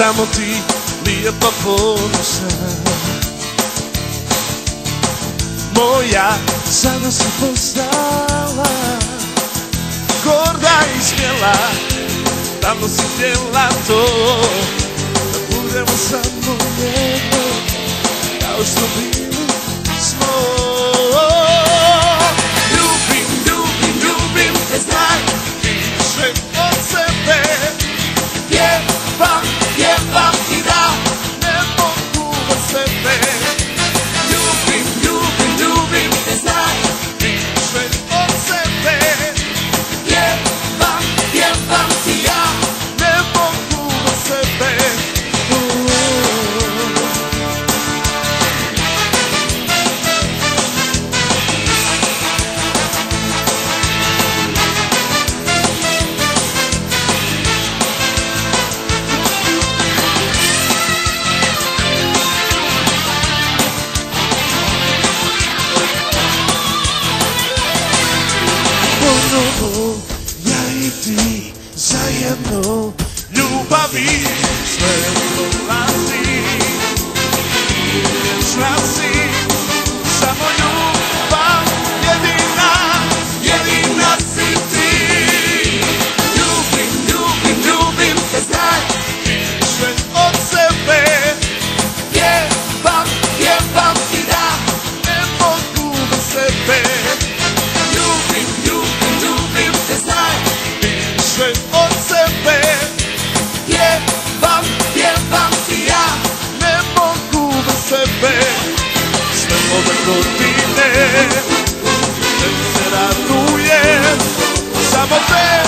samo ti lijepa ponosa Moja sada si postala Gorda i smjela Davno si htjela to Da budemo samo You para. obrnu ti me Sve se radujem Samo te